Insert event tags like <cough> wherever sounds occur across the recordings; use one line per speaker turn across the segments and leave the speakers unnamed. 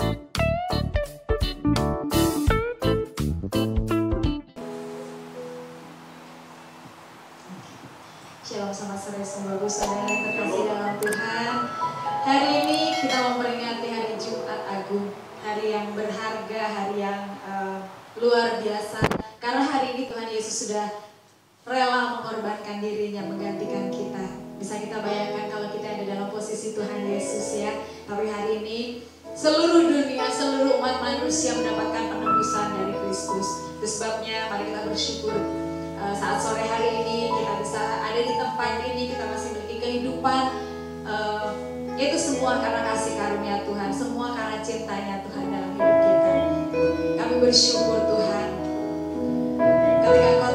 Shalom sama sore semua saudara terkasih dalam Tuhan. Hari ini kita memperingati hari Jumat Agung, hari yang berharga, hari yang uh, luar biasa. Karena hari ini Tuhan Yesus sudah rela mengorbankan dirinya menggantikan kita. Bisa kita bayangkan kalau kita ada dalam posisi Tuhan Yesus ya. Tapi hari ini seluruh dunia, seluruh umat manusia mendapatkan penebusan dari Kristus. Itu sebabnya mari kita bersyukur uh, saat sore hari ini kita bisa ada di tempat ini, kita masih memiliki kehidupan. Uh, itu semua karena kasih karunia Tuhan, semua karena cintanya Tuhan dalam hidup kita. Kami bersyukur Tuhan. Ketika Engkau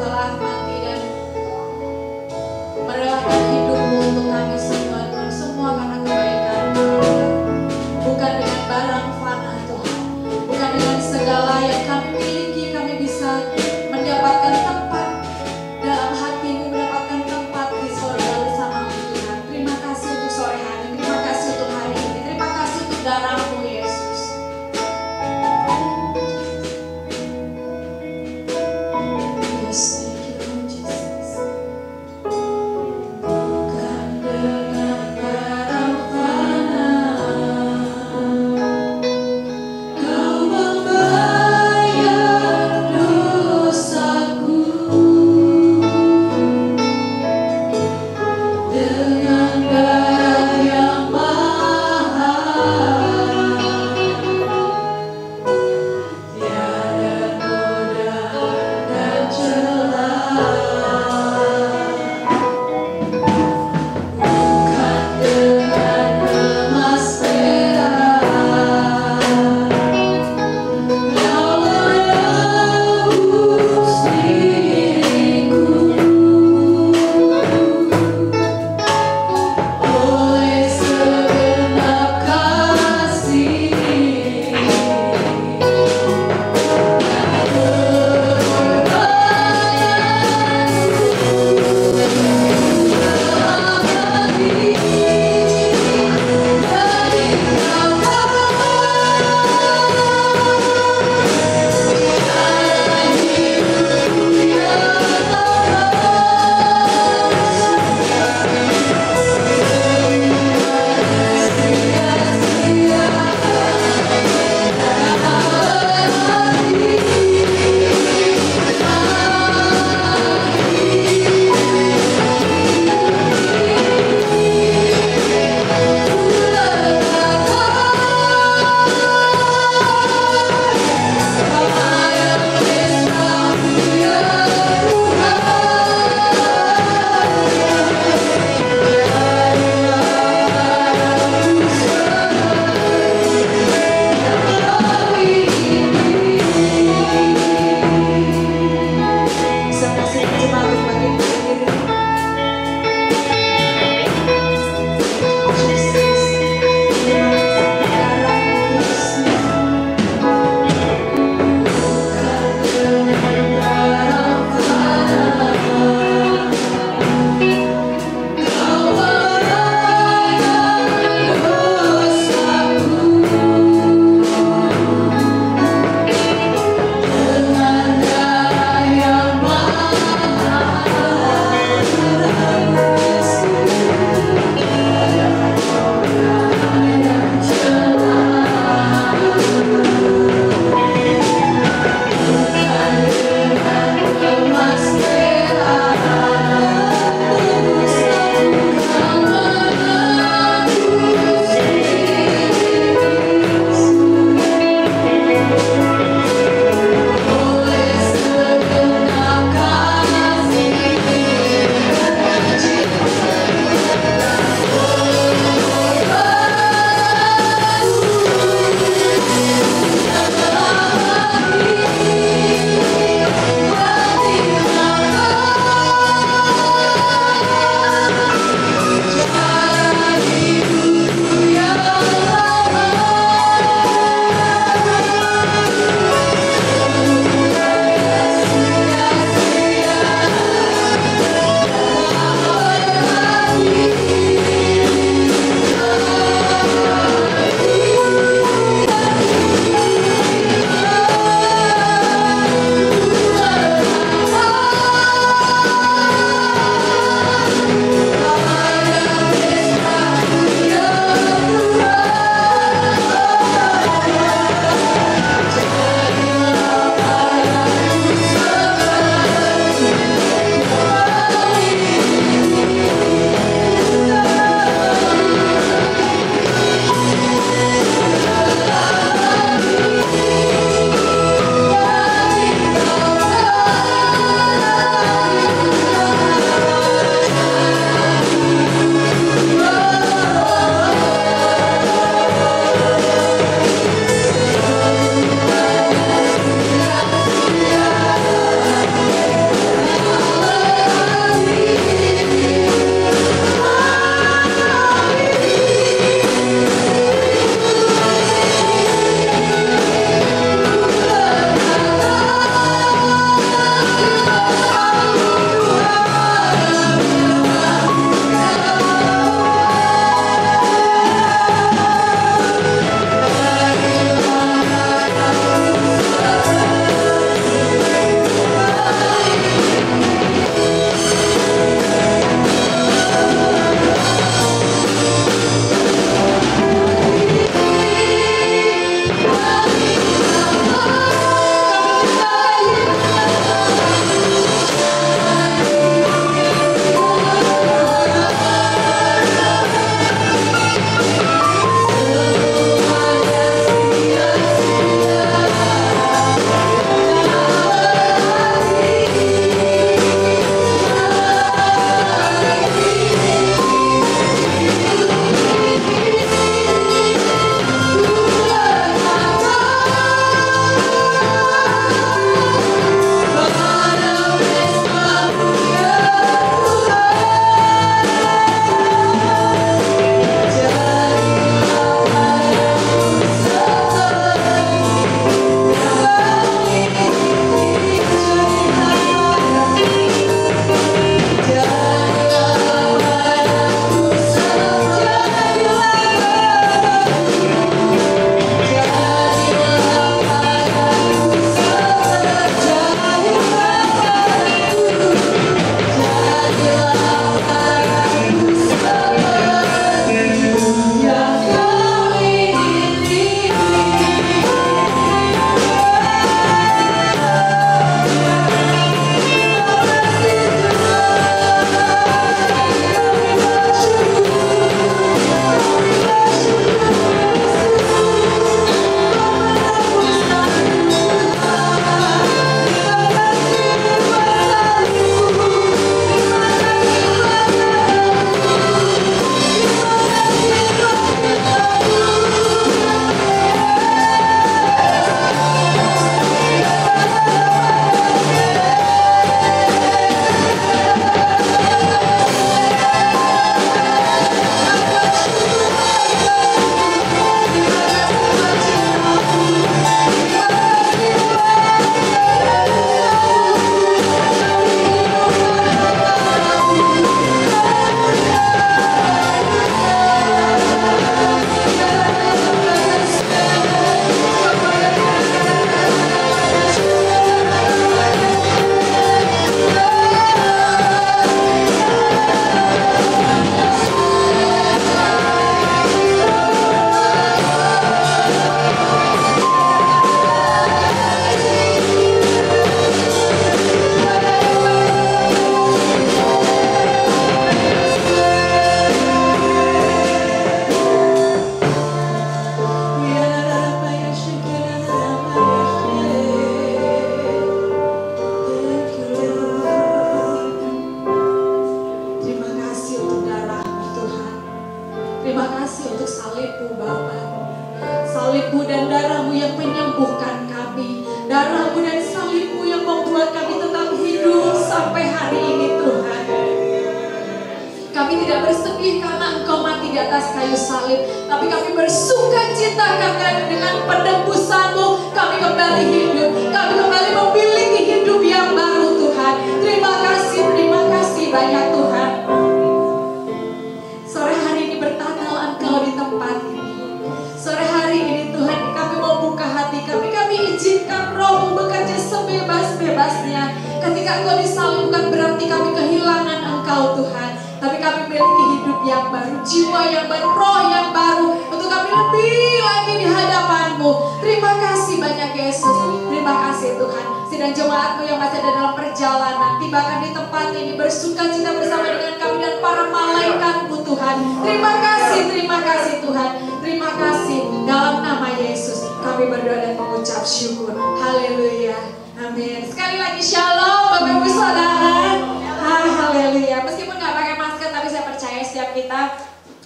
Tuhan. Terima kasih, terima kasih Tuhan. Terima kasih dalam nama Yesus. Kami berdoa dan mengucap syukur. Haleluya. Amin. Sekali lagi shalom Bapak Ibu Saudara. Ah, haleluya. Meskipun gak pakai masker tapi saya percaya setiap kita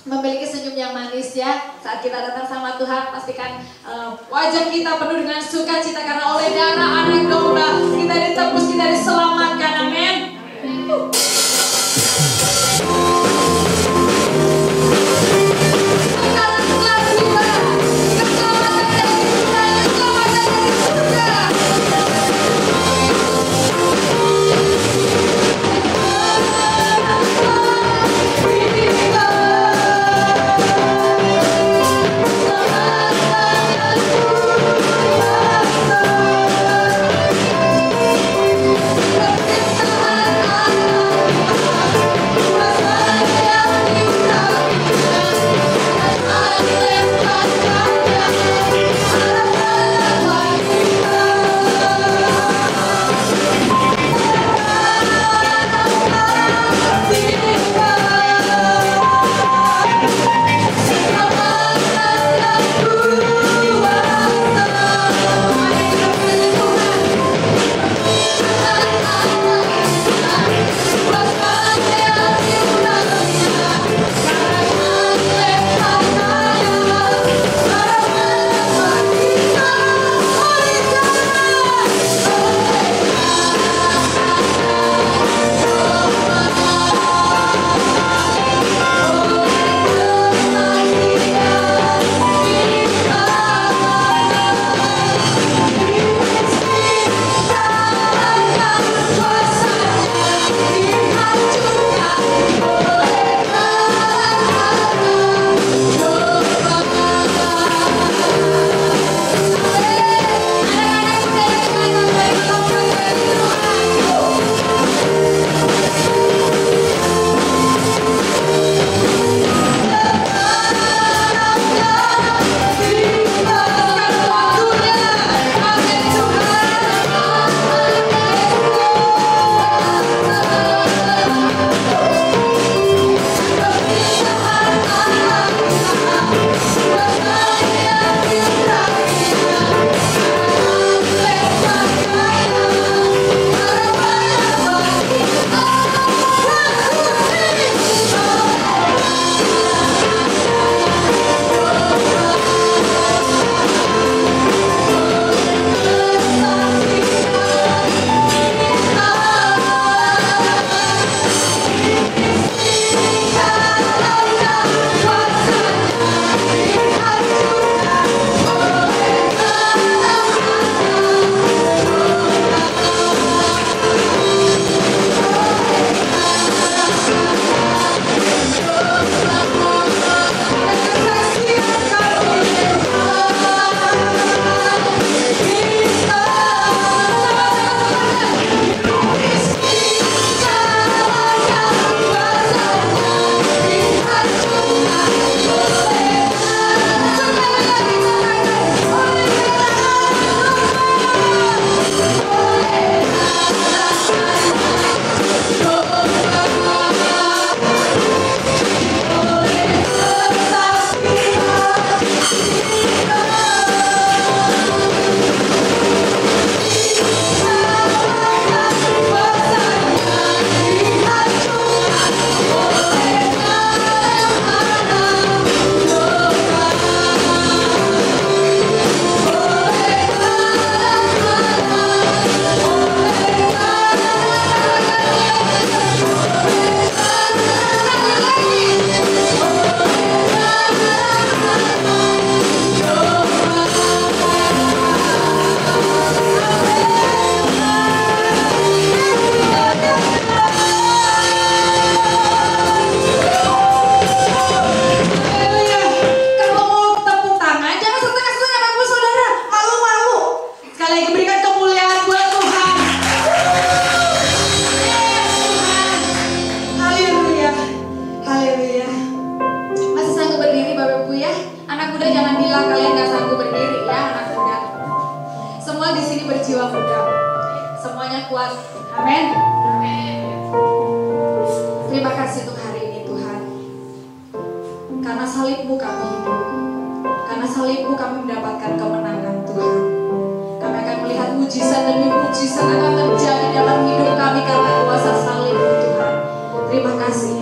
memiliki senyum yang manis ya saat kita datang sama Tuhan pastikan uh, wajah kita penuh dengan sukacita karena oleh darah anak domba kita ditebus kita diselamatkan amin, amin.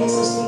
Kasih Yesus,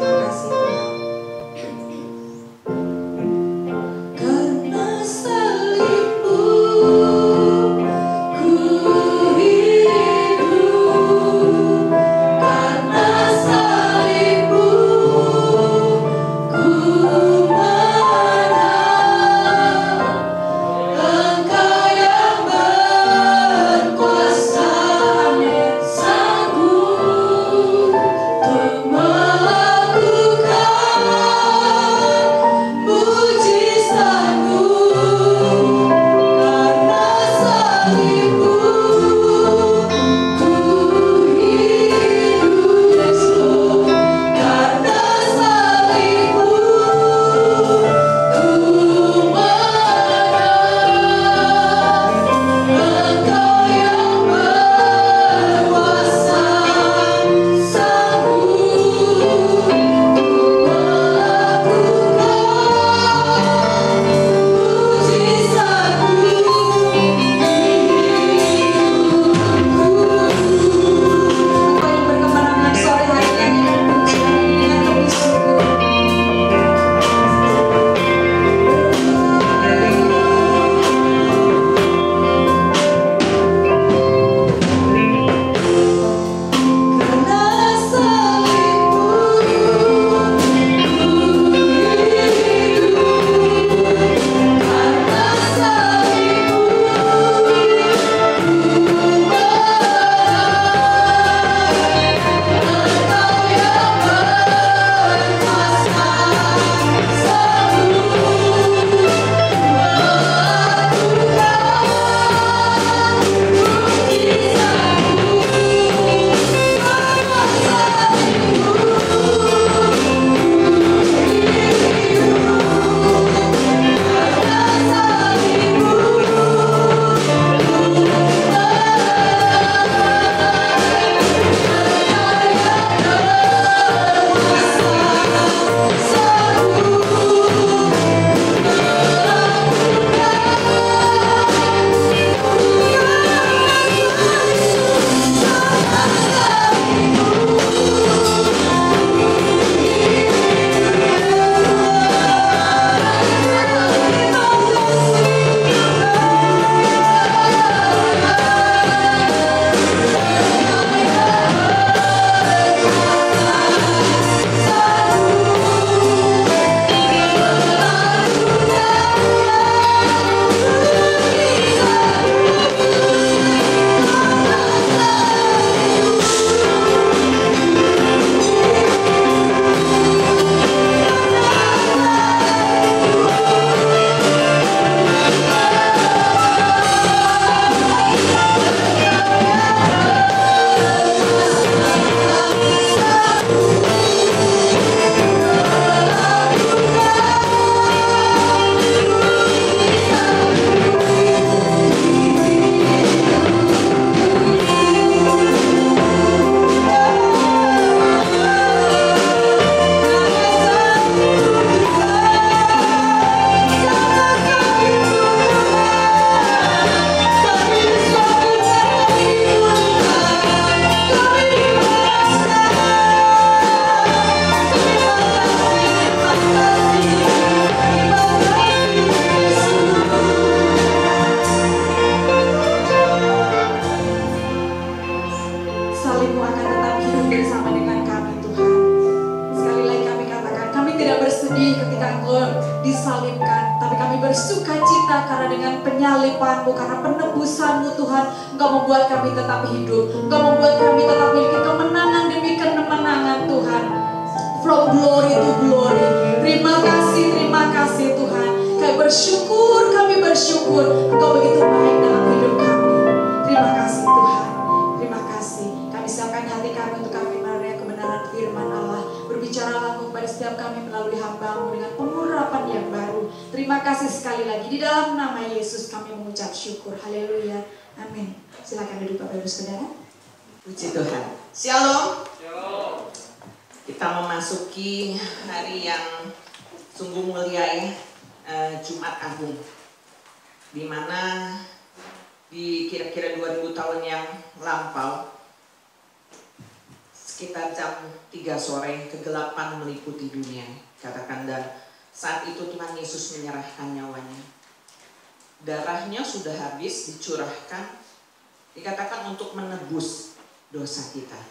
kita.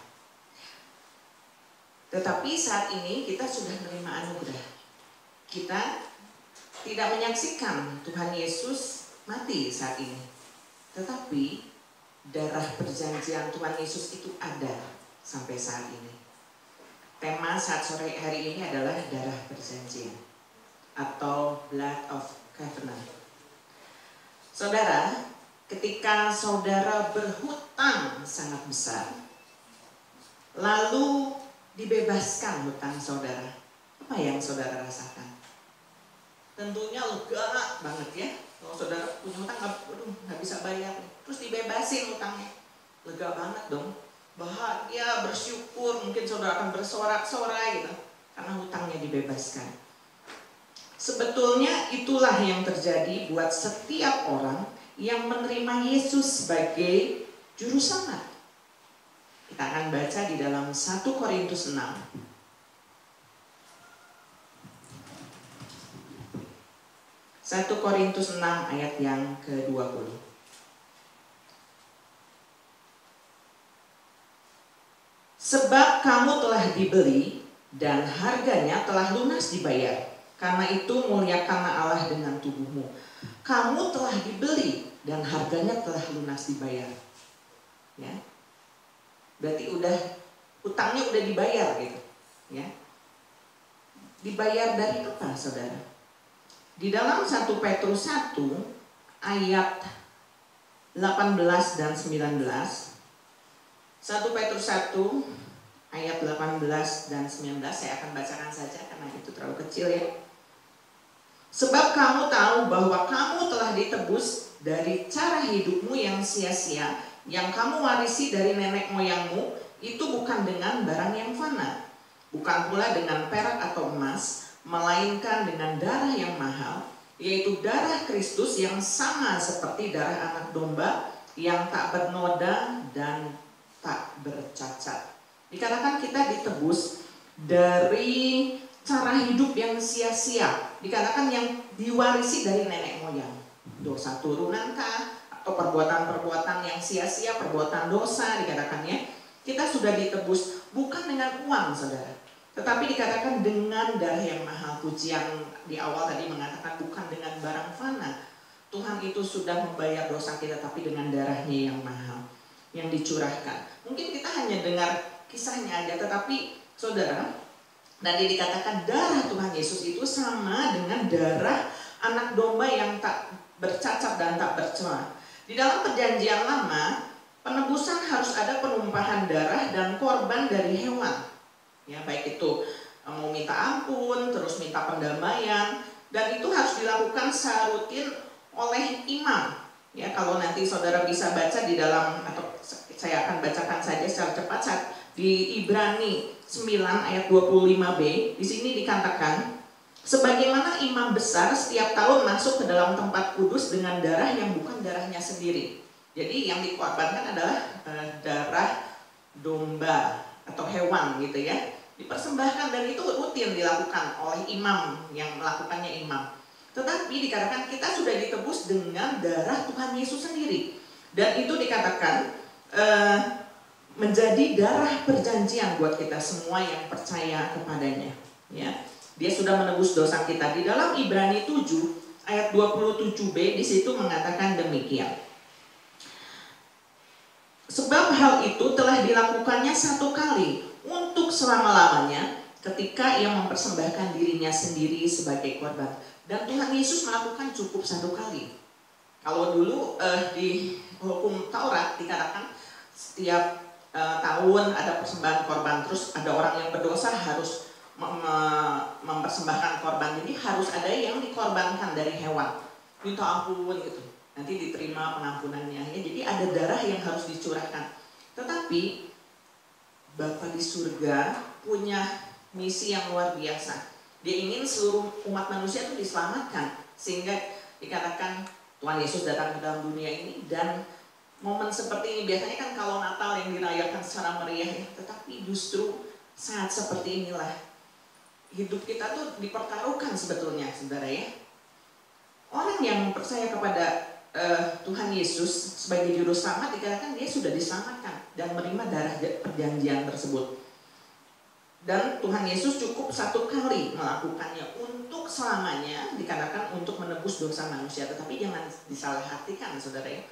Tetapi saat ini kita sudah menerima anugerah. Kita tidak menyaksikan Tuhan Yesus mati saat ini. Tetapi darah perjanjian Tuhan Yesus itu ada sampai saat ini. Tema saat sore hari ini adalah darah perjanjian atau blood of covenant. Saudara, ketika saudara berhutang sangat besar, lalu dibebaskan hutang saudara, apa yang saudara rasakan? Tentunya lega banget ya, kalau saudara punya hutang, aduh nggak bisa bayar, terus dibebasin hutangnya, lega banget dong, bahagia, bersyukur, mungkin saudara akan bersorak-sorai gitu, karena hutangnya dibebaskan. Sebetulnya itulah yang terjadi buat setiap orang yang menerima Yesus sebagai juru selamat. Kita akan baca di dalam 1 Korintus 6. Satu Korintus 6 ayat yang ke-20. Sebab kamu telah dibeli dan harganya telah lunas dibayar. Karena itu muliakanlah Allah dengan tubuhmu. Kamu telah dibeli dan harganya telah lunas dibayar. Ya. Berarti udah utangnya udah dibayar gitu, ya. Dibayar dari apa, Saudara? Di dalam 1 Petrus 1 ayat 18 dan 19 1 Petrus 1 ayat 18 dan 19 saya akan bacakan saja karena itu terlalu kecil ya. Sebab kamu tahu bahwa kamu telah ditebus dari cara hidupmu yang sia-sia yang kamu warisi dari nenek moyangmu itu bukan dengan barang yang fana, bukan pula dengan perak atau emas, melainkan dengan darah yang mahal, yaitu darah Kristus yang sama seperti darah anak domba yang tak bernoda dan tak bercacat. Dikatakan kita ditebus dari cara hidup yang sia-sia, dikatakan yang diwarisi dari nenek moyang. Dosa turunankah atau perbuatan-perbuatan yang sia-sia, perbuatan dosa dikatakannya, kita sudah ditebus bukan dengan uang, Saudara. Tetapi dikatakan dengan darah yang mahal. Puji yang di awal tadi mengatakan bukan dengan barang fana. Tuhan itu sudah membayar dosa kita tapi dengan darahnya yang mahal yang dicurahkan. Mungkin kita hanya dengar kisahnya aja tetapi Saudara, tadi dikatakan darah Tuhan Yesus itu sama dengan darah anak domba yang tak bercacat dan tak bercela. Di dalam perjanjian lama, penebusan harus ada penumpahan darah dan korban dari hewan. Ya, baik itu eh, mau minta ampun, terus minta pendamaian, dan itu harus dilakukan secara rutin oleh imam. Ya, kalau nanti saudara bisa baca di dalam atau saya akan bacakan saja secara cepat saat di Ibrani 9 ayat 25b. Di sini dikatakan Sebagaimana imam besar setiap tahun masuk ke dalam tempat kudus dengan darah yang bukan darahnya sendiri. Jadi yang dikorbankan adalah uh, darah domba atau hewan gitu ya. Dipersembahkan dan itu rutin dilakukan oleh imam yang melakukannya imam. Tetapi dikatakan kita sudah ditebus dengan darah Tuhan Yesus sendiri. Dan itu dikatakan uh, menjadi darah perjanjian buat kita semua yang percaya kepadanya. Ya. Dia sudah menebus dosa kita. Di dalam Ibrani 7 ayat 27b di situ mengatakan demikian. Sebab hal itu telah dilakukannya satu kali untuk selama-lamanya ketika ia mempersembahkan dirinya sendiri sebagai korban. Dan Tuhan Yesus melakukan cukup satu kali. Kalau dulu eh, di hukum Taurat dikatakan setiap eh, tahun ada persembahan korban terus ada orang yang berdosa harus mempersembahkan korban jadi harus ada yang dikorbankan dari hewan. Minta ampun gitu. Nanti diterima pengampunannya. Ya jadi ada darah yang harus dicurahkan. Tetapi Bapa di surga punya misi yang luar biasa. Dia ingin seluruh umat manusia itu diselamatkan. Sehingga dikatakan Tuhan Yesus datang ke dalam dunia ini dan momen seperti ini biasanya kan kalau Natal yang dirayakan secara meriah ya, tetapi justru saat seperti inilah hidup kita tuh dipertaruhkan sebetulnya saudara ya. Orang yang percaya kepada uh, Tuhan Yesus sebagai juru selamat dikatakan dia sudah diselamatkan dan menerima darah perjanjian tersebut. Dan Tuhan Yesus cukup satu kali melakukannya untuk selamanya dikatakan untuk menebus dosa manusia. Tetapi jangan disalahartikan saudara ya.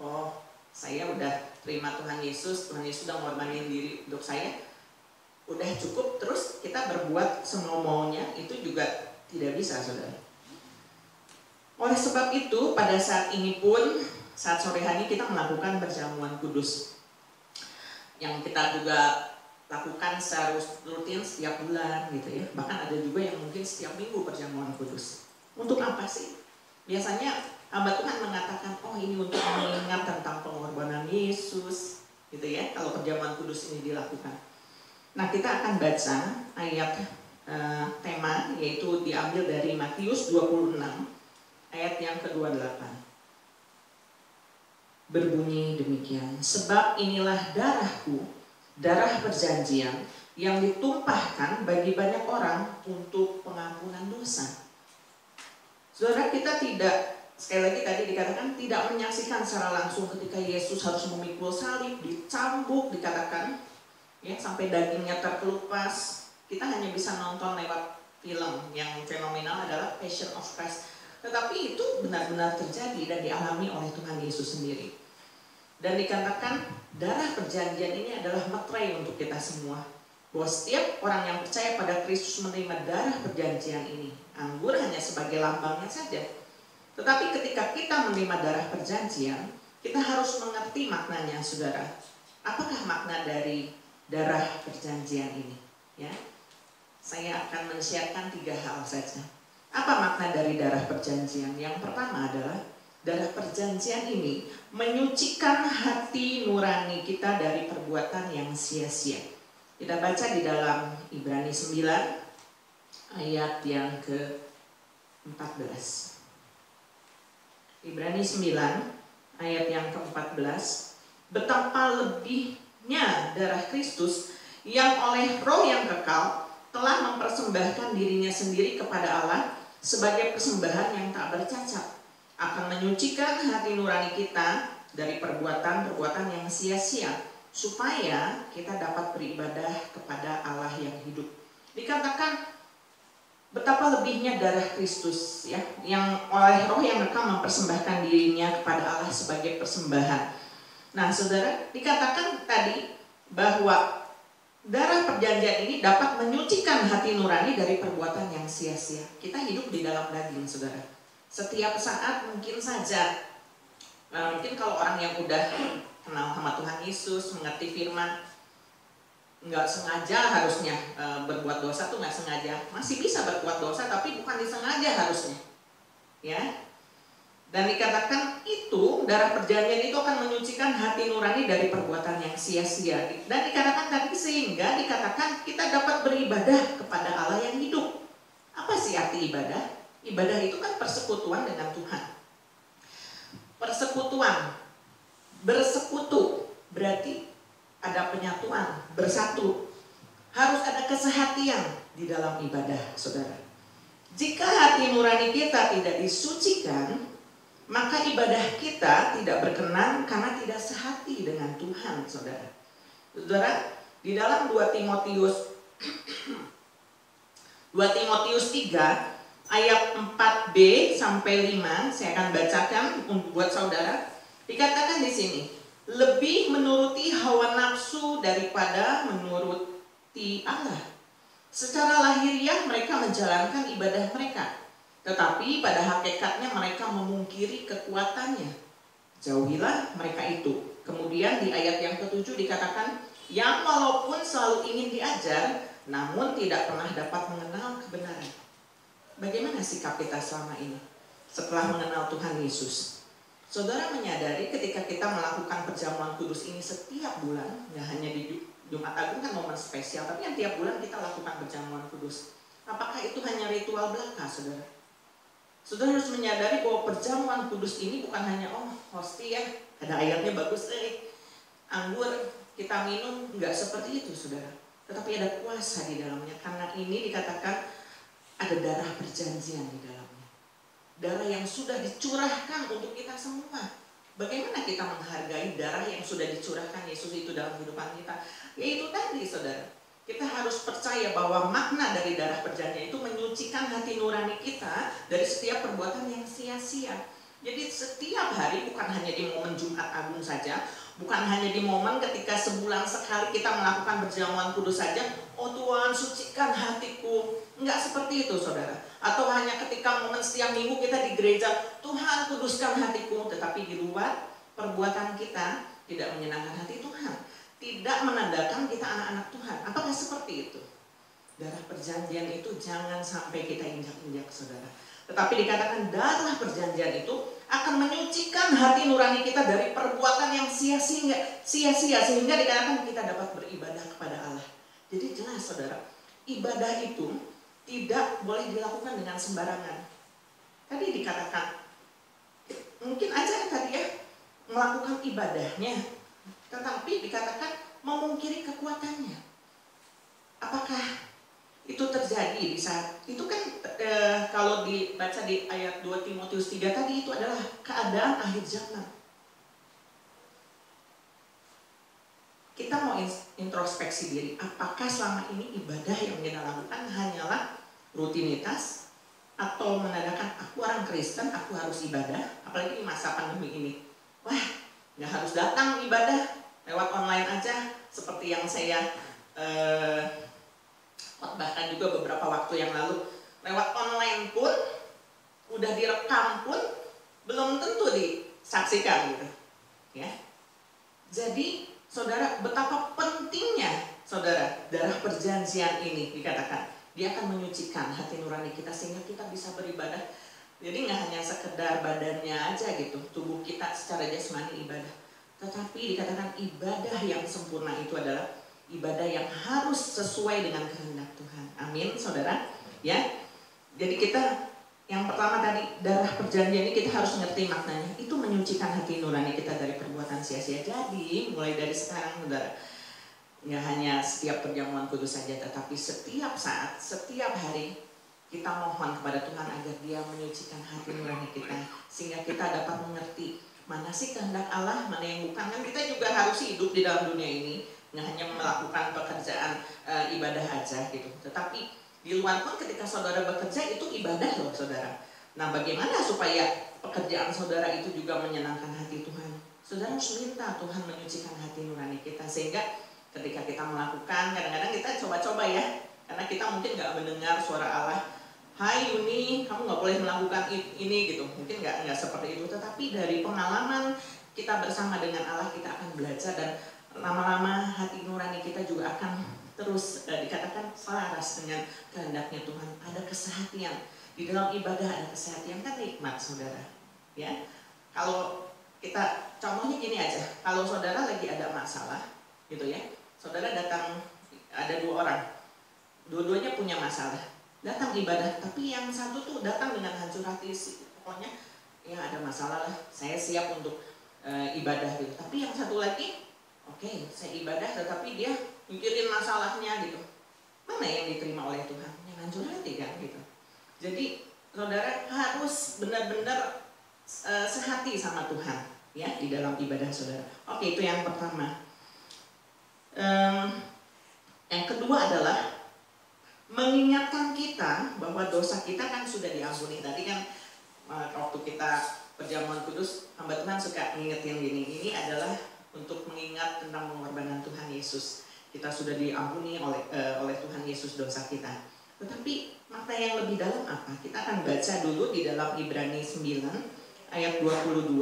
Oh saya udah terima Tuhan Yesus Tuhan Yesus sudah mengorbankan diri untuk saya udah cukup terus kita berbuat semau maunya itu juga tidak bisa saudara. Oleh sebab itu pada saat ini pun saat sore hari kita melakukan perjamuan kudus. Yang kita juga lakukan secara rutin setiap bulan gitu ya. Bahkan ada juga yang mungkin setiap minggu perjamuan kudus. Untuk apa sih? Biasanya hamba Tuhan mengatakan oh ini untuk mengingat tentang pengorbanan Yesus gitu ya kalau perjamuan kudus ini dilakukan Nah, kita akan baca ayat uh, tema yaitu diambil dari Matius 26 ayat yang ke-28. Berbunyi demikian, sebab inilah darahku, darah perjanjian yang ditumpahkan bagi banyak orang untuk pengampunan dosa. Saudara kita tidak sekali lagi tadi dikatakan tidak menyaksikan secara langsung ketika Yesus harus memikul salib, dicambuk, dikatakan ya sampai dagingnya terkelupas. Kita hanya bisa nonton lewat film yang fenomenal adalah Passion of Christ. Tetapi itu benar-benar terjadi dan dialami oleh Tuhan Yesus sendiri. Dan dikatakan darah perjanjian ini adalah materai untuk kita semua. Bahwa setiap orang yang percaya pada Kristus menerima darah perjanjian ini. Anggur hanya sebagai lambangnya saja. Tetapi ketika kita menerima darah perjanjian kita harus mengerti maknanya saudara. Apakah makna dari darah perjanjian ini ya. Saya akan mensiarkan tiga hal saja. Apa makna dari darah perjanjian? Yang pertama adalah darah perjanjian ini menyucikan hati nurani kita dari perbuatan yang sia-sia. Kita baca di dalam Ibrani 9 ayat yang ke 14 Ibrani 9 ayat yang ke-14 betapa lebih darah Kristus yang oleh roh yang kekal telah mempersembahkan dirinya sendiri kepada Allah sebagai persembahan yang tak bercacat akan menyucikan hati nurani kita dari perbuatan-perbuatan yang sia-sia supaya kita dapat beribadah kepada Allah yang hidup. Dikatakan betapa lebihnya darah Kristus ya yang oleh roh yang kekal mempersembahkan dirinya kepada Allah sebagai persembahan Nah, saudara, dikatakan tadi bahwa darah perjanjian ini dapat menyucikan hati nurani dari perbuatan yang sia-sia. Kita hidup di dalam daging, saudara. Setiap saat mungkin saja, nah, mungkin kalau orang yang udah kenal sama Tuhan Yesus, mengerti firman, nggak sengaja harusnya e, berbuat dosa tuh nggak sengaja. Masih bisa berbuat dosa, tapi bukan disengaja harusnya. Ya, dan dikatakan itu darah perjanjian itu akan menyucikan hati nurani dari perbuatan yang sia-sia. Dan dikatakan tadi sehingga dikatakan kita dapat beribadah kepada Allah yang hidup. Apa sih arti ibadah? Ibadah itu kan persekutuan dengan Tuhan. Persekutuan, bersekutu berarti ada penyatuan, bersatu. Harus ada kesehatian di dalam ibadah, saudara. Jika hati nurani kita tidak disucikan, maka ibadah kita tidak berkenan karena tidak sehati dengan Tuhan, saudara. Saudara, di dalam 2 Timotius <clears throat> 2 Timotius 3 ayat 4b sampai 5 saya akan bacakan buat saudara. Dikatakan di sini, lebih menuruti hawa nafsu daripada menuruti Allah. Secara lahiriah mereka menjalankan ibadah mereka tetapi pada hakikatnya mereka memungkiri kekuatannya. Jauhilah mereka itu. Kemudian di ayat yang ketujuh dikatakan, yang walaupun selalu ingin diajar, namun tidak pernah dapat mengenal kebenaran. Bagaimana sikap kita selama ini setelah mengenal Tuhan Yesus? Saudara menyadari ketika kita melakukan perjamuan kudus ini setiap bulan, nggak hanya di Jumat Agung kan momen spesial, tapi yang tiap bulan kita lakukan perjamuan kudus. Apakah itu hanya ritual belaka, saudara? Saudara harus menyadari bahwa perjamuan kudus ini bukan hanya oh hosti ya, ada ayatnya bagus, eh anggur kita minum nggak seperti itu, saudara. Tetapi ada kuasa di dalamnya karena ini dikatakan ada darah perjanjian di dalamnya. Darah yang sudah dicurahkan untuk kita semua. Bagaimana kita menghargai darah yang sudah dicurahkan Yesus itu dalam kehidupan kita? Yaitu tadi saudara, kita harus percaya bahwa makna dari darah perjanjian itu menyucikan hati nurani kita dari setiap perbuatan yang sia-sia. Jadi setiap hari bukan hanya di momen Jumat Agung saja, bukan hanya di momen ketika sebulan sekali kita melakukan perjamuan kudus saja, oh Tuhan sucikan hatiku. Enggak seperti itu saudara. Atau hanya ketika momen setiap minggu kita di gereja, Tuhan kuduskan hatiku. Tetapi di luar perbuatan kita tidak menyenangkan hati Tuhan. Tidak menandakan kita anak-anak Tuhan. Apakah seperti itu? Darah perjanjian itu jangan sampai kita injak-injak saudara. Tetapi dikatakan darah perjanjian itu akan menyucikan hati nurani kita dari perbuatan yang sia-sia sehingga dikatakan kita dapat beribadah kepada Allah. Jadi jelas saudara, ibadah itu tidak boleh dilakukan dengan sembarangan. Tadi dikatakan mungkin aja tadi ya melakukan ibadahnya, tetapi dikatakan memungkiri kekuatannya. Apakah itu terjadi di saat itu kan e, kalau dibaca di ayat 2 Timotius 3 tadi itu adalah keadaan akhir zaman. Kita mau introspeksi diri, apakah selama ini ibadah yang kita lakukan hanyalah rutinitas atau menandakan aku orang Kristen, aku harus ibadah, apalagi di masa pandemi ini. Wah, nggak harus datang ibadah lewat online aja, seperti yang saya eh, bahkan juga beberapa waktu yang lalu. Lewat online pun udah direkam pun belum tentu disaksikan gitu ya. Jadi saudara betapa pentingnya saudara darah perjanjian ini dikatakan. Dia akan menyucikan hati nurani kita sehingga kita bisa beribadah. Jadi nggak hanya sekedar badannya aja gitu tubuh kita secara jasmani ibadah tetapi dikatakan ibadah yang sempurna itu adalah ibadah yang harus sesuai dengan kehendak Tuhan. Amin, saudara. Ya, jadi kita yang pertama tadi darah perjanjian ini kita harus ngerti maknanya. Itu menyucikan hati nurani kita dari perbuatan sia-sia. Jadi mulai dari sekarang, saudara, nggak hanya setiap perjamuan kudus saja, tetapi setiap saat, setiap hari kita mohon kepada Tuhan agar Dia menyucikan hati nurani kita sehingga kita dapat mengerti mana sih kehendak Allah, mana yang bukan. Kan kita juga harus hidup di dalam dunia ini. Nggak hanya melakukan pekerjaan e, ibadah aja gitu. Tetapi di luar pun ketika saudara bekerja itu ibadah loh saudara. Nah bagaimana supaya pekerjaan saudara itu juga menyenangkan hati Tuhan? Saudara harus minta Tuhan menyucikan hati nurani kita. Sehingga ketika kita melakukan kadang-kadang kita coba-coba ya. Karena kita mungkin nggak mendengar suara Allah Hai Yuni, kamu nggak boleh melakukan ini gitu. Mungkin nggak nggak seperti itu, tetapi dari pengalaman kita bersama dengan Allah kita akan belajar dan lama-lama hati nurani kita juga akan terus uh, dikatakan selaras dengan kehendaknya Tuhan. Ada kesehatian. Di dalam ibadah ada kesehatian. Kan nikmat saudara. Ya, kalau kita contohnya gini aja, kalau saudara lagi ada masalah, gitu ya, saudara datang ada dua orang, dua-duanya punya masalah, datang ibadah, tapi yang satu tuh datang dengan hancur hati, pokoknya ya ada masalah lah, saya siap untuk e, ibadah gitu. Tapi yang satu lagi Oke, okay, saya ibadah tetapi dia mikirin masalahnya gitu. Mana yang diterima oleh Tuhan? Yang hancur hati kan gitu. Jadi saudara harus benar-benar uh, sehati sama Tuhan ya di dalam ibadah saudara. Oke, itu yang pertama. Um, yang kedua adalah mengingatkan kita bahwa dosa kita kan sudah diampuni. Tadi kan uh, waktu kita perjamuan kudus, hamba Tuhan suka ngingetin gini. Ini adalah untuk mengingat tentang pengorbanan Tuhan Yesus. Kita sudah diampuni oleh uh, oleh Tuhan Yesus dosa kita. Tetapi makna yang lebih dalam apa? Kita akan baca dulu di dalam Ibrani 9 ayat 22.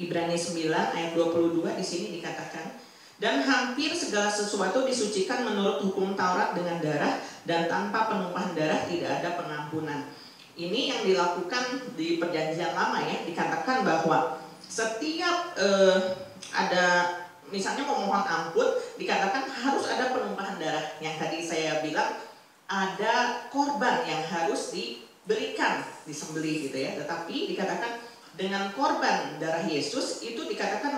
Ibrani 9 ayat 22 di sini dikatakan dan hampir segala sesuatu disucikan menurut hukum Taurat dengan darah dan tanpa penumpahan darah tidak ada pengampunan. Ini yang dilakukan di perjanjian lama ya, bahwa setiap eh, ada misalnya memohon ampun dikatakan harus ada penumpahan darah yang tadi saya bilang ada korban yang harus diberikan disembelih gitu ya tetapi dikatakan dengan korban darah Yesus itu dikatakan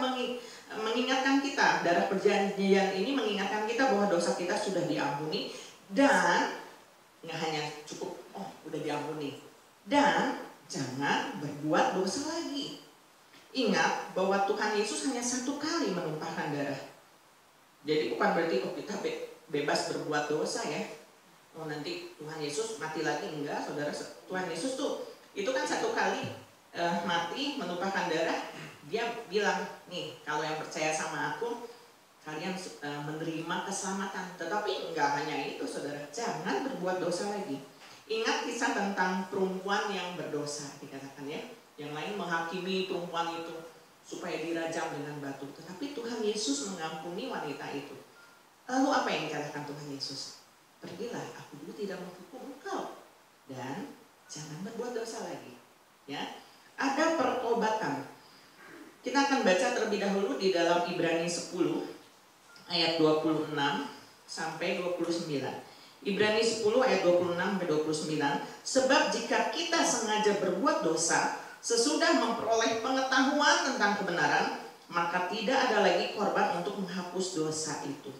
mengingatkan kita darah perjanjian ini mengingatkan kita bahwa dosa kita sudah diampuni dan nggak hanya cukup oh udah diampuni dan jangan berbuat dosa lagi Ingat bahwa Tuhan Yesus hanya satu kali menumpahkan darah. Jadi bukan berarti oh kita be bebas berbuat dosa ya. Oh nanti Tuhan Yesus mati lagi enggak, saudara. Tuhan Yesus tuh itu kan satu kali uh, mati menumpahkan darah. Dia bilang nih kalau yang percaya sama aku kalian uh, menerima keselamatan. Tetapi enggak hanya itu, saudara. Jangan berbuat dosa lagi. Ingat kisah tentang perempuan yang berdosa dikatakan ya yang lain menghakimi perempuan itu supaya dirajam dengan batu. Tetapi Tuhan Yesus mengampuni wanita itu. Lalu apa yang dikatakan Tuhan Yesus? Pergilah, aku dulu tidak menghukum engkau. Dan jangan berbuat dosa lagi. Ya, Ada pertobatan. Kita akan baca terlebih dahulu di dalam Ibrani 10 ayat 26 sampai 29. Ibrani 10 ayat 26 sampai 29. Sebab jika kita sengaja berbuat dosa, Sesudah memperoleh pengetahuan tentang kebenaran, maka tidak ada lagi korban untuk menghapus dosa itu.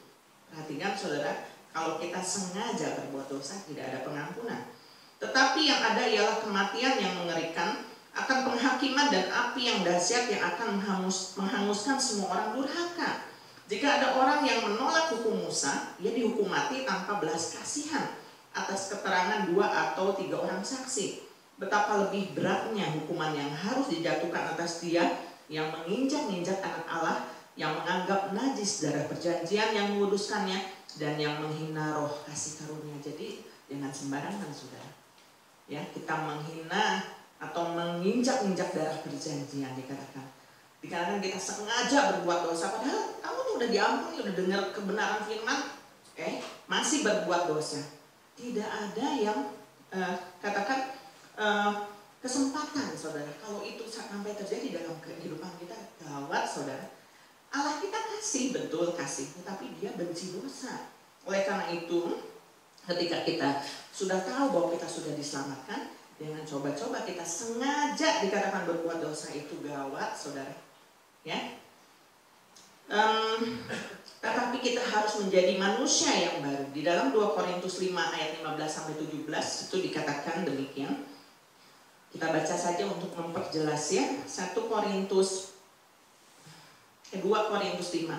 Perhatikan saudara, kalau kita sengaja berbuat dosa tidak ada pengampunan. Tetapi yang ada ialah kematian yang mengerikan, akan penghakiman dan api yang dahsyat yang akan menghanguskan menghanguskan semua orang durhaka. Jika ada orang yang menolak hukum Musa, ia dihukum mati tanpa belas kasihan atas keterangan dua atau tiga orang saksi betapa lebih beratnya hukuman yang harus dijatuhkan atas dia yang menginjak-injak anak Allah, yang menganggap najis darah perjanjian yang menguduskannya dan yang menghina roh kasih karunia. Jadi dengan sembarangan saudara. Ya, kita menghina atau menginjak-injak darah perjanjian dikatakan. Dikatakan kita sengaja berbuat dosa padahal kamu tuh udah diampuni, udah dengar kebenaran firman, eh masih berbuat dosa. Tidak ada yang uh, katakan uh, kesempatan saudara kalau itu sampai terjadi dalam kehidupan kita gawat saudara Allah kita kasih betul kasih tetapi dia benci dosa oleh karena itu ketika kita sudah tahu bahwa kita sudah diselamatkan dengan coba-coba kita sengaja dikatakan berbuat dosa itu gawat saudara. Ya. Um, tetapi kita harus menjadi manusia yang baru. Di dalam 2 Korintus 5 ayat 15 sampai 17 itu dikatakan demikian. Kita baca saja untuk memperjelas ya. 1 Korintus eh, 2 Korintus 5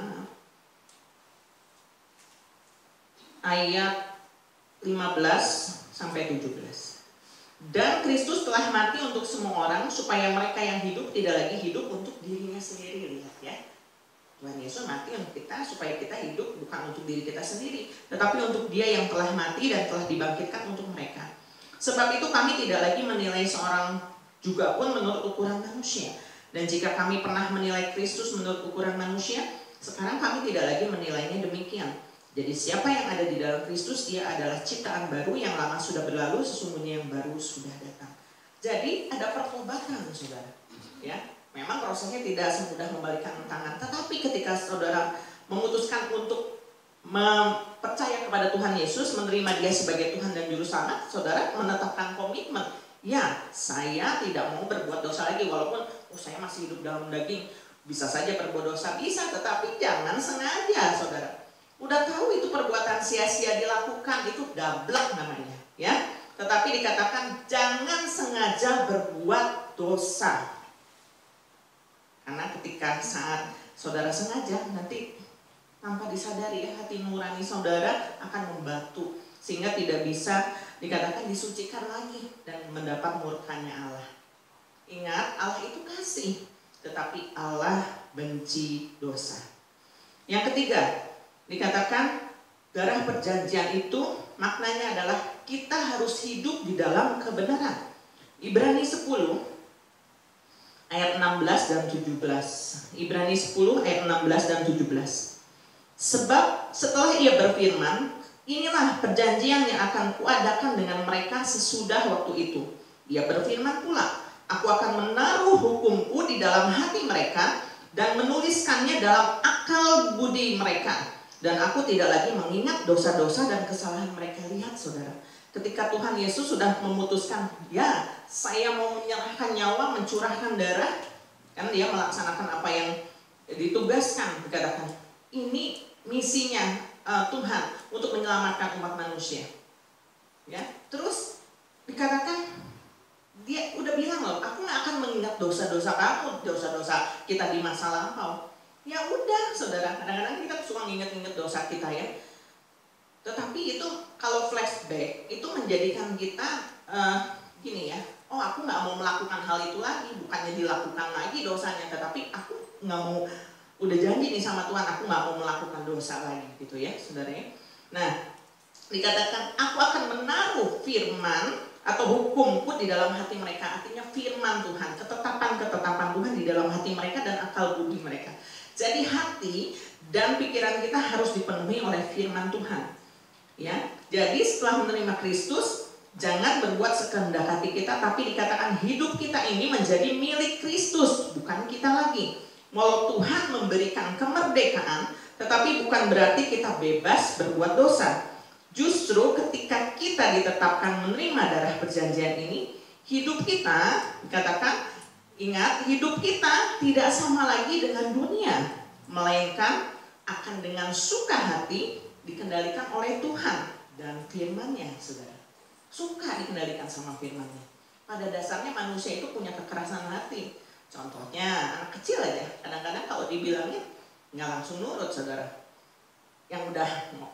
ayat 15 sampai 17. Dan Kristus telah mati untuk semua orang supaya mereka yang hidup tidak lagi hidup untuk dirinya sendiri. Lihat ya. Tuhan Yesus mati untuk kita supaya kita hidup bukan untuk diri kita sendiri, tetapi untuk Dia yang telah mati dan telah dibangkitkan untuk mereka. Sebab itu kami tidak lagi menilai seorang juga pun menurut ukuran manusia. Dan jika kami pernah menilai Kristus menurut ukuran manusia, sekarang kami tidak lagi menilainya demikian. Jadi siapa yang ada di dalam Kristus, dia adalah ciptaan baru yang lama sudah berlalu, sesungguhnya yang baru sudah datang. Jadi ada pertobatan, saudara. Ya, memang prosesnya tidak semudah membalikan tangan, tetapi ketika saudara memutuskan untuk percaya kepada Tuhan Yesus, menerima dia sebagai Tuhan dan Juru Selamat, saudara menetapkan komitmen. Ya, saya tidak mau berbuat dosa lagi, walaupun oh, saya masih hidup dalam daging, bisa saja berbuat dosa, bisa, tetapi jangan sengaja, saudara. Udah tahu itu perbuatan sia-sia dilakukan, itu dablek namanya, ya. Tetapi dikatakan jangan sengaja berbuat dosa. Karena ketika saat saudara sengaja, nanti tanpa disadari ya hati nurani saudara akan membatu sehingga tidak bisa dikatakan disucikan lagi dan mendapat murkanya Allah. Ingat Allah itu kasih, tetapi Allah benci dosa. Yang ketiga, dikatakan darah perjanjian itu maknanya adalah kita harus hidup di dalam kebenaran. Ibrani 10 ayat 16 dan 17. Ibrani 10 ayat 16 dan 17. Sebab setelah ia berfirman, inilah perjanjian yang akan kuadakan dengan mereka sesudah waktu itu. Ia berfirman pula, Aku akan menaruh hukumku di dalam hati mereka dan menuliskannya dalam akal budi mereka. Dan aku tidak lagi mengingat dosa-dosa dan kesalahan mereka. Lihat saudara, ketika Tuhan Yesus sudah memutuskan, ya saya mau menyerahkan nyawa, mencurahkan darah, kan dia melaksanakan apa yang ditugaskan, dikatakan. Ini misinya uh, Tuhan untuk menyelamatkan umat manusia. Ya, terus dikatakan dia udah bilang loh, aku nggak akan mengingat dosa-dosa kamu, dosa-dosa kita di masa lampau. Ya udah, saudara. Kadang-kadang kita suka nginget-nginget dosa kita ya. Tetapi itu kalau flashback itu menjadikan kita uh, gini ya. Oh aku nggak mau melakukan hal itu lagi. Bukannya dilakukan lagi dosanya, tetapi aku nggak mau udah janji nih sama Tuhan aku nggak mau melakukan dosa lagi gitu ya, saudara ya. Nah dikatakan aku akan menaruh firman atau hukumku di dalam hati mereka artinya firman Tuhan ketetapan ketetapan Tuhan di dalam hati mereka dan akal budi mereka jadi hati dan pikiran kita harus dipenuhi oleh firman Tuhan. Ya. Jadi setelah menerima Kristus, jangan berbuat sekehendak hati kita, tapi dikatakan hidup kita ini menjadi milik Kristus, bukan kita lagi. Walau Tuhan memberikan kemerdekaan, tetapi bukan berarti kita bebas berbuat dosa. Justru ketika kita ditetapkan menerima darah perjanjian ini, hidup kita dikatakan Ingat, hidup kita tidak sama lagi dengan dunia, melainkan akan dengan suka hati dikendalikan oleh Tuhan dan firman-Nya, saudara. Suka dikendalikan sama firman-Nya. Pada dasarnya manusia itu punya kekerasan hati. Contohnya anak kecil aja, kadang-kadang kalau dibilangnya nggak langsung nurut, saudara. Yang udah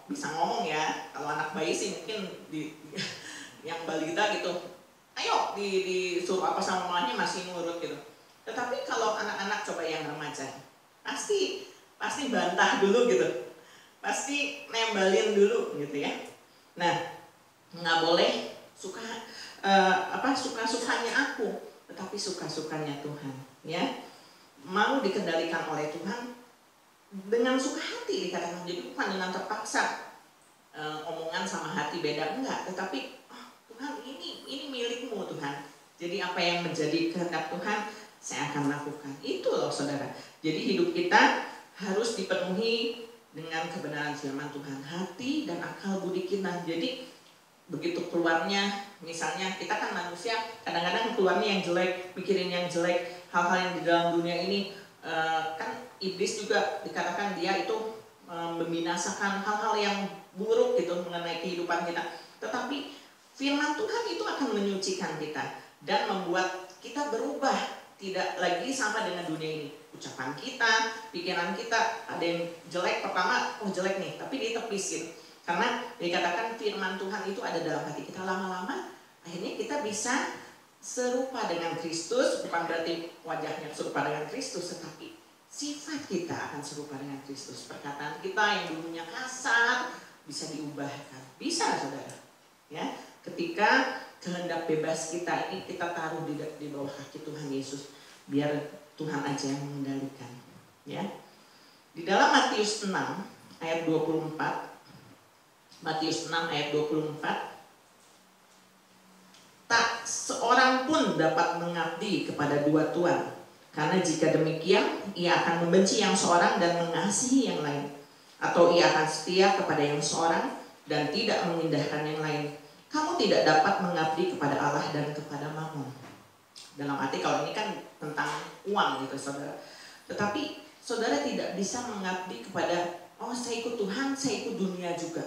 bisa ngomong ya, kalau anak bayi sih mungkin di <laughs> yang balita gitu ayo di, disuruh apa sama mamanya masih nurut gitu. Tetapi kalau anak-anak coba yang remaja, pasti pasti bantah dulu gitu, pasti nembalin dulu gitu ya. Nah, nggak boleh suka uh, apa suka sukanya aku, tetapi suka sukanya Tuhan ya. Mau dikendalikan oleh Tuhan dengan suka hati dikatakan jadi bukan dengan terpaksa uh, omongan sama hati beda enggak, tetapi Tuhan ini ini milikmu Tuhan. Jadi apa yang menjadi kehendak Tuhan saya akan lakukan. Itu loh saudara. Jadi hidup kita harus dipenuhi dengan kebenaran firman Tuhan. Hati dan akal budi kita. Jadi begitu keluarnya misalnya kita kan manusia kadang-kadang keluarnya yang jelek pikirin yang jelek hal-hal yang di dalam dunia ini uh, kan iblis juga dikatakan dia itu um, membinasakan hal-hal yang buruk gitu mengenai kehidupan kita tetapi Firman Tuhan itu akan menyucikan kita dan membuat kita berubah, tidak lagi sama dengan dunia ini. Ucapan kita, pikiran kita, ada yang jelek pertama, oh jelek nih, tapi ditepisin. Karena dikatakan firman Tuhan itu ada dalam hati kita lama-lama, akhirnya kita bisa serupa dengan Kristus, bukan berarti wajahnya serupa dengan Kristus, tetapi sifat kita akan serupa dengan Kristus. Perkataan kita yang dulunya kasar bisa diubahkan. Bisa, saudara. Ya, ketika kehendak bebas kita ini kita taruh di, di bawah kaki Tuhan Yesus biar Tuhan aja yang mengendalikan ya. Di dalam Matius 6 ayat 24 Matius 6 ayat 24 tak seorang pun dapat mengabdi kepada dua tuan karena jika demikian ia akan membenci yang seorang dan mengasihi yang lain. Atau ia akan setia kepada yang seorang dan tidak mengindahkan yang lain kamu tidak dapat mengabdi kepada Allah dan kepada Mammon. Dalam arti kalau ini kan tentang uang gitu saudara. Tetapi saudara tidak bisa mengabdi kepada oh saya ikut Tuhan, saya ikut dunia juga.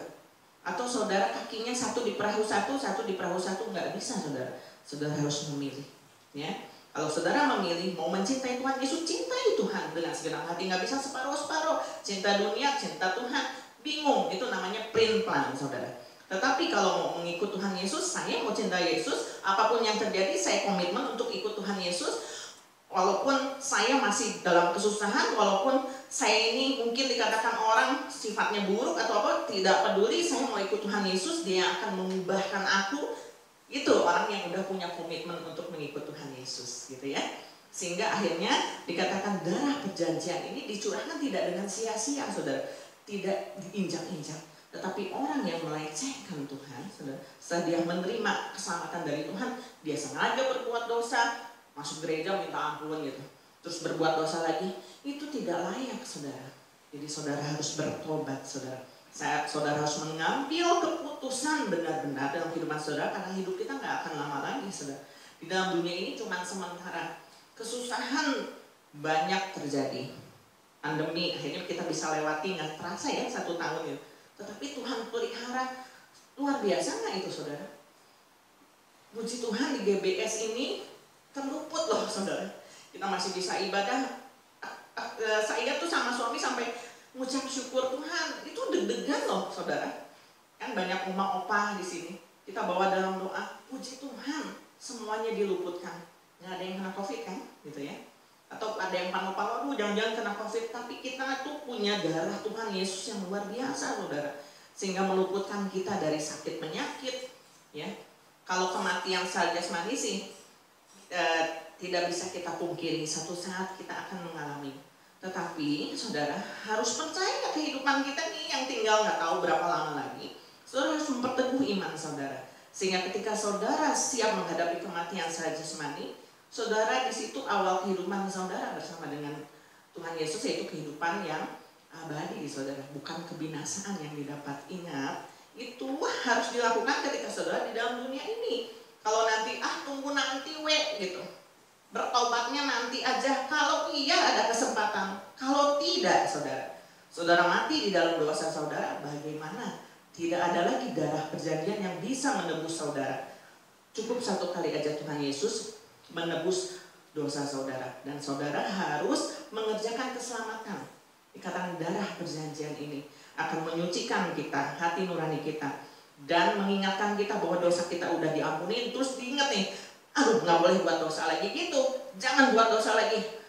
Atau saudara kakinya satu di perahu satu, satu di perahu satu nggak bisa saudara. Saudara harus memilih. Ya, kalau saudara memilih mau mencintai Tuhan Yesus, cintai Tuhan dengan segenap hati, nggak bisa separuh-separuh. Cinta dunia, cinta Tuhan, bingung. Itu namanya print plan, saudara. Tetapi kalau mau mengikut Tuhan Yesus, saya mau cinta Yesus, apa pun yang terjadi saya komitmen untuk ikut Tuhan Yesus. Walaupun saya masih dalam kesusahan, walaupun saya ini mungkin dikatakan orang sifatnya buruk atau apa, tidak peduli, saya mau ikut Tuhan Yesus, dia akan mengubahkan aku. Itu orang yang udah punya komitmen untuk mengikut Tuhan Yesus, gitu ya. Sehingga akhirnya dikatakan darah perjanjian ini dicurahkan tidak dengan sia-sia, saudara. Tidak diinjak-injak tetapi orang yang melecehkan Tuhan, setelah dia menerima keselamatan dari Tuhan, dia sengaja berbuat dosa, masuk gereja minta ampun gitu terus berbuat dosa lagi itu tidak layak saudara. Jadi saudara harus bertobat saudara. Saya saudara harus mengambil keputusan benar-benar dalam kehidupan saudara karena hidup kita nggak akan lama lagi saudara. Di dalam dunia ini cuma sementara kesusahan banyak terjadi. Pandemi akhirnya kita bisa lewati nggak terasa ya satu tahun itu tetapi Tuhan pelihara. Luar biasa nggak itu saudara? Puji Tuhan di GBS ini terluput loh saudara. Kita masih bisa ibadah. Saya tuh sama suami sampai ngucap syukur Tuhan itu deg-degan loh saudara. Kan banyak umat opa di sini. Kita bawa dalam doa puji Tuhan semuanya diluputkan. Nggak ada yang kena covid kan? Gitu ya atau ada yang panu-panu aduh jangan-jangan kena covid tapi kita tuh punya darah Tuhan Yesus yang luar biasa saudara. Sehingga meluputkan kita dari sakit penyakit ya. Kalau kematian secara jasmani eh, tidak bisa kita pungkiri. Satu saat kita akan mengalami. Tetapi saudara harus percaya kehidupan kita nih yang tinggal nggak tahu berapa lama lagi. Saudara harus memperteguh iman saudara. Sehingga ketika saudara siap menghadapi kematian secara jasmani, saudara di situ awal kehidupan saudara bersama dengan Tuhan Yesus yaitu kehidupan yang abadi saudara, bukan kebinasaan yang didapat. Ingat, itu harus dilakukan ketika saudara di dalam dunia ini. Kalau nanti ah tunggu nanti we gitu. Bertobatnya nanti aja. Kalau iya ada kesempatan. Kalau tidak saudara. Saudara mati di dalam dosa saudara bagaimana? Tidak ada lagi darah perjanjian yang bisa menebus saudara. Cukup satu kali aja Tuhan Yesus menebus dosa saudara. Dan saudara harus mengerjakan keselamatan. Ikatan darah perjanjian ini akan menyucikan kita hati nurani kita. Dan mengingatkan kita bahwa dosa kita udah diampuni terus diingat nih aduh nggak boleh buat dosa lagi gitu. Jangan buat dosa lagi.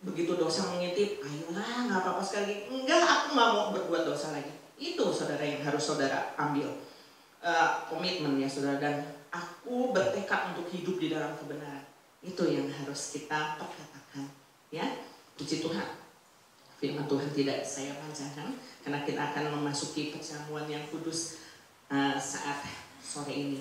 Begitu dosa mengintip ayolah nggak apa-apa sekali enggak aku nggak mau berbuat dosa lagi. Itu saudara yang harus saudara ambil. Uh, komitmen ya saudara. Dan aku bertekad untuk hidup di dalam kebenaran itu yang harus kita perkatakan ya puji Tuhan firman Tuhan tidak saya bacakan karena kita akan memasuki perjamuan yang kudus uh, saat sore ini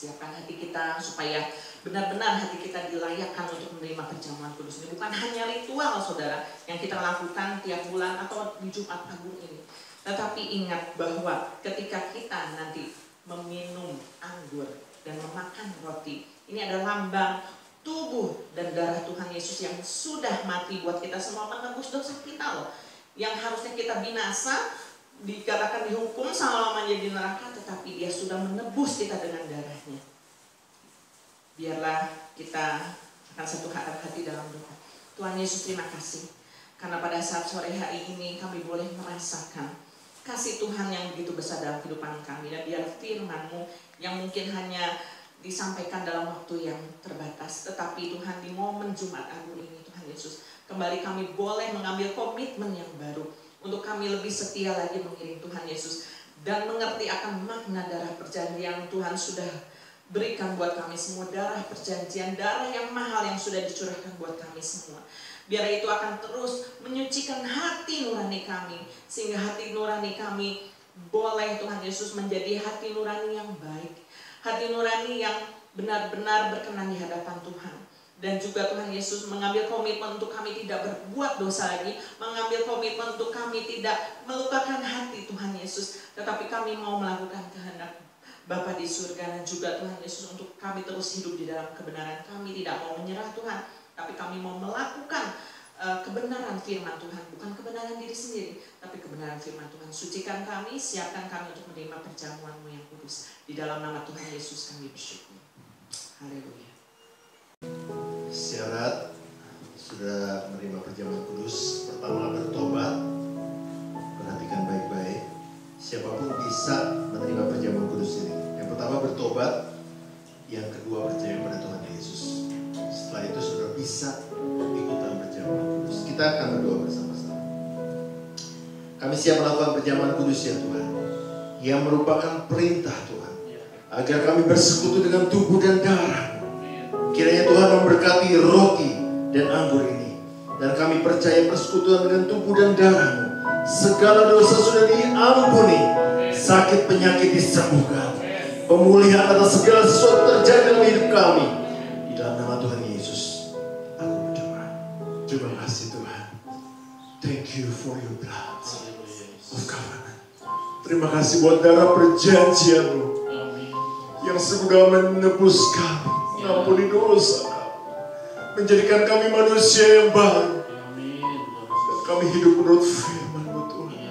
Siapkan hati kita supaya benar-benar hati kita dilayakkan untuk menerima perjamuan kudus ini. Bukan hanya ritual saudara yang kita lakukan tiap bulan atau di Jumat Agung ini. Tetapi ingat bahwa ketika kita nanti meminum anggur dan memakan roti, ini adalah lambang tubuh dan darah Tuhan Yesus yang sudah mati buat kita semua menebus dosa kita loh. Yang harusnya kita binasa, dikatakan dihukum selama di neraka tetapi dia sudah menebus kita dengan darahnya. Biarlah kita akan satu hati dalam doa. Tuhan Yesus terima kasih. Karena pada saat sore hari ini kami boleh merasakan kasih Tuhan yang begitu besar dalam kehidupan kami. Dan biar firman-Mu yang mungkin hanya disampaikan dalam waktu yang terbatas. Tetapi Tuhan di momen Jumat Agung ini Tuhan Yesus kembali kami boleh mengambil komitmen yang baru. Untuk kami lebih setia lagi mengiring Tuhan Yesus dan mengerti akan makna darah perjanjian yang Tuhan sudah berikan buat kami semua. Darah perjanjian darah yang mahal yang sudah dicurahkan buat kami semua. Biar itu akan terus menyucikan hati nurani kami sehingga hati nurani kami boleh Tuhan Yesus menjadi hati nurani yang baik hati nurani yang benar-benar berkenan di hadapan Tuhan dan juga Tuhan Yesus mengambil komitmen untuk kami tidak berbuat dosa lagi, mengambil komitmen untuk kami tidak melupakan hati Tuhan Yesus, tetapi kami mau melakukan kehendak Bapa di surga dan juga Tuhan Yesus untuk kami terus hidup di dalam kebenaran. Kami tidak mau menyerah Tuhan, tapi kami mau melakukan uh, kebenaran firman Tuhan, bukan kebenaran diri sendiri, tapi kebenaran firman Tuhan. Sucikan kami, siapkan kami untuk menerima perjamuanmu yang kudus. Di dalam nama Tuhan Yesus kami bersyukur. Haleluya.
Syarat sudah menerima perjamuan kudus pertama bertobat perhatikan baik-baik. Siapa pun bisa menerima perjamuan kudus ini. Yang pertama bertobat. Yang kedua percaya pada Tuhan Yesus. Setelah itu sudah bisa ikutan perjamuan kudus. Kita akan berdoa bersama-sama. Kami siap melakukan perjamuan kudus ya Tuhan yang merupakan perintah Tuhan agar kami bersekutu dengan tubuh dan darah Kiranya Tuhan memberkati roti dan anggur ini. Dan kami percaya persekutuan dengan tubuh dan darahmu. Segala dosa sudah diampuni. Sakit penyakit disembuhkan. Pemulihan atas segala sesuatu terjadi dalam hidup kami. Di dalam nama Tuhan Yesus.
Terima kasih Tuhan. Thank you for your blood of covenant. Terima kasih buat darah perjanjianmu yang sudah menebus kami, mengampuni dosa kami, menjadikan kami manusia yang baru. Dan kami hidup menurut firman-Mu Tuhan.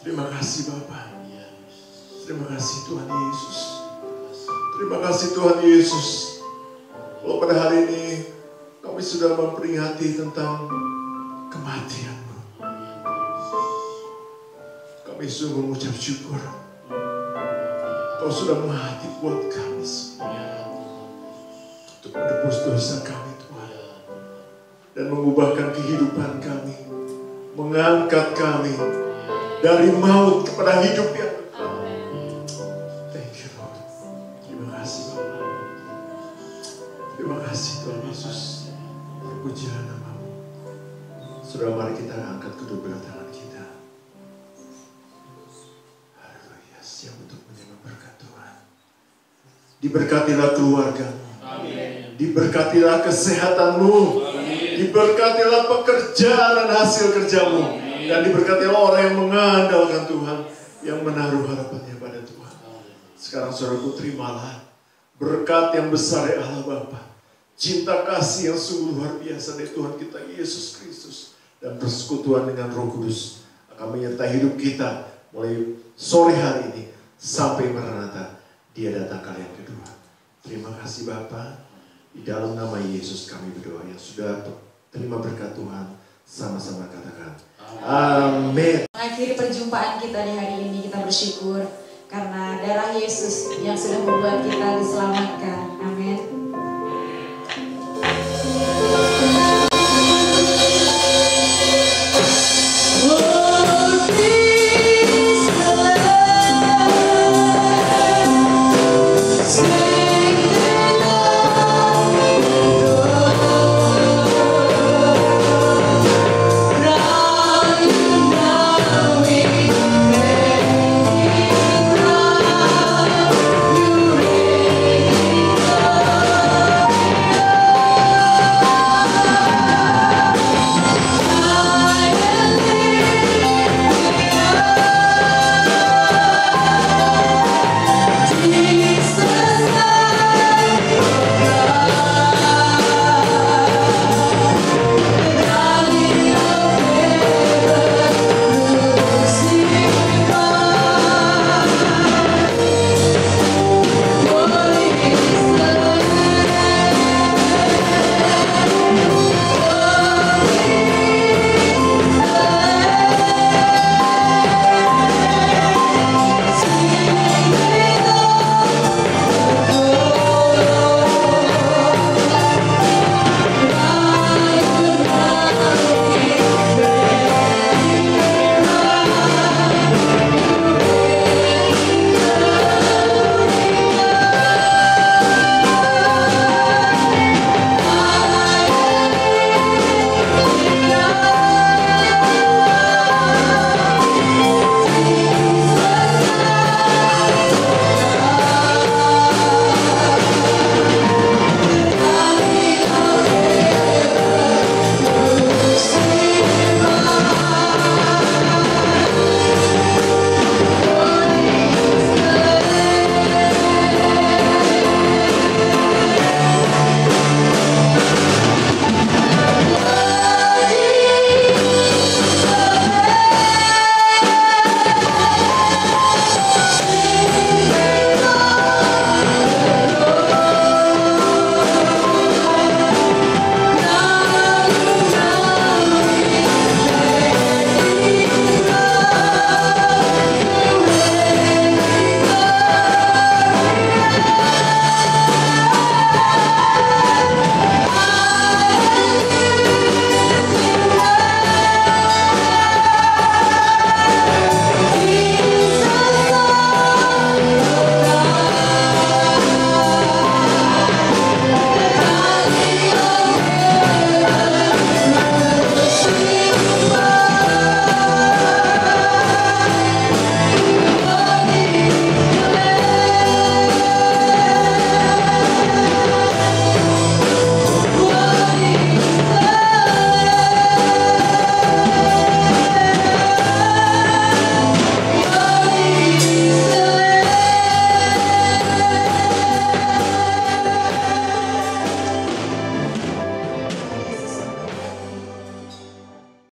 Terima kasih Bapa. Terima kasih Tuhan Yesus. Terima kasih Tuhan Yesus. Kalau pada hari ini kami sudah memperingati tentang kematian-Mu. Kami sungguh mengucap syukur. Kau sudah mati buat kami semua. Untuk menebus dosa kami Tuhan. Dan mengubahkan kehidupan kami. Mengangkat kami dari maut kepada hidup yang Diberkatilah keluargamu. Diberkatilah kesehatanmu. Diberkatilah pekerjaan dan hasil kerjamu. Dan diberkatilah orang yang mengandalkan Tuhan. Yang menaruh harapannya pada Tuhan. Sekarang saudaraku terimalah berkat yang besar dari Allah Bapa. Cinta kasih yang sungguh luar biasa dari Tuhan kita Yesus Kristus. Dan persekutuan dengan roh kudus akan menyertai hidup kita mulai sore hari ini sampai Maranatha dia datang kali yang kedua. Terima kasih Bapa. Di dalam nama Yesus kami berdoa yang sudah terima berkat Tuhan. Sama-sama katakan. Amin.
Mengakhiri perjumpaan kita di hari ini kita bersyukur karena darah Yesus yang sudah membuat kita diselamatkan.